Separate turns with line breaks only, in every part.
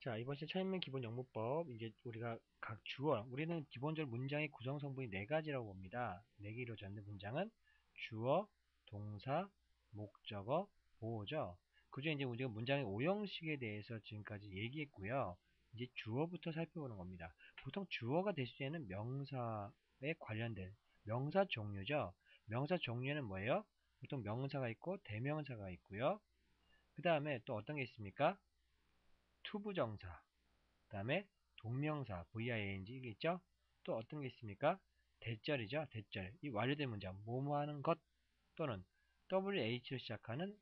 자, 이번 시간 차임문 기본 영문법, 이제 우리가 각 주어, 우리는 기본적으로 문장의 구성 성분이 네 가지라고 봅니다. 네개 이루어졌는데 문장은 주어, 동사, 목적어, 보호죠. 그중에 이제 우리가 문장의 오형식에 대해서 지금까지 얘기했고요. 이제 주어부터 살펴보는 겁니다. 보통 주어가 될수 있는 명사에 관련된 명사 종류죠. 명사 종류는 뭐예요? 보통 명사가 있고 대명사가 있고요. 그 다음에 또 어떤 게 있습니까? to부정사, 그 다음에 동명사, VING 있죠? 또 어떤 게 있습니까? that절이죠. that절. 이 완료된 문장, 뭐뭐 하는 것 또는 WH로 시작하는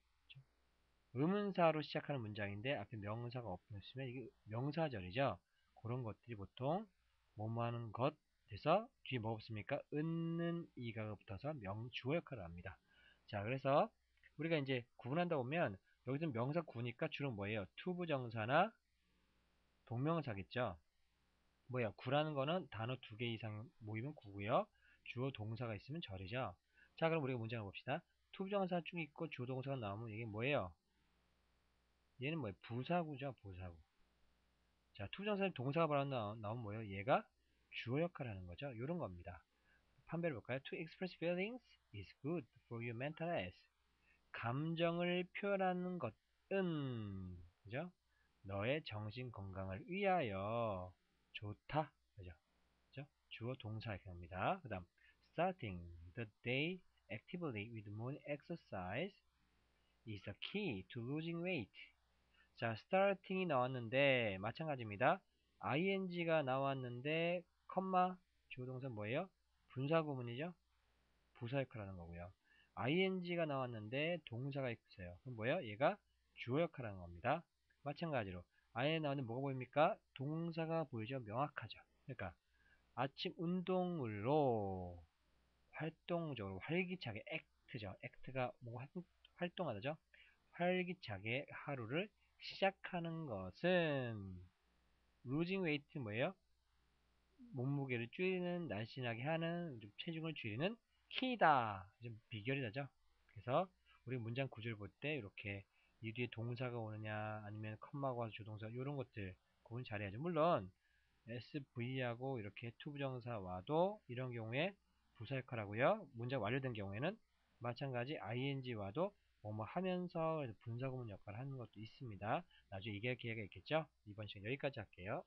의문사로 시작하는 문장인데 앞에 명사가 없으면 이게 명사절이죠. 그런 것들이 보통 뭐뭐 하는 것에서 뒤에 뭐 없습니까? 은는 이가 붙어서 명주어 역할을 합니다. 자, 그래서 우리가 이제 구분한다 보면 여기서 명사 구니까 주로 뭐예요? to부정사나 동명사겠죠. 뭐야? 구라는 거는 단어 두 개 이상 모이면 구고요. 주어 동사가 있으면 절이죠. 자, 그럼 우리가 문장을 봅시다. to부정사 쭉 있고 주어 동사가 나오면 이게 뭐예요? 얘는 뭐예요? 부사구죠, 부사구. 자, to부정사는 동사가 바로 나오면 뭐예요? 얘가 주어 역할을 하는 거죠. 이런 겁니다. 판별을 볼까요? To express feelings is good for your mental health. 감정을 표현하는 것은 그죠? 너의 정신 건강을 위하여 좋다. 그죠? 그죠? 주어 동사 이렇게 합니다. 그 다음 starting the day actively with morning exercise is a key to losing weight. 자, starting이 나왔는데 마찬가지입니다. ing가 나왔는데 컴마 주어 동사 뭐예요? 분사 구문이죠? 부사 역할을 하는 거고요. Ing가 나왔는데 동사가 있어요. 그럼 뭐예요? 얘가 주어 역할을 하는 겁니다. 마찬가지로 i에 나오는 뭐가 보입니까? 동사가 보이죠? 명확하죠. 그러니까 아침 운동으로 활동적으로 활기차게 액트죠. 액트가 뭔가 활동하다죠. 활기차게 하루를 시작하는 것은 losing weight 뭐예요? 몸무게를 줄이는 날씬하게 하는 체중을 줄이는 key다. 좀 비결이 나죠. 그래서 우리 문장 구조를 볼 때 이렇게 이 뒤에 동사가 오느냐 아니면 콤마가 와서 조동사 이런 것들 구분 잘해야죠. 물론 SV하고 이렇게 to부정사 와도 이런 경우에 부사 역할 하고요. 문장 완료된 경우에는 마찬가지 ing와도 뭐뭐 하면서 분사 구문 역할을 하는 것도 있습니다. 나중에 얘기할 기회가 있겠죠. 이번 시간 여기까지 할게요.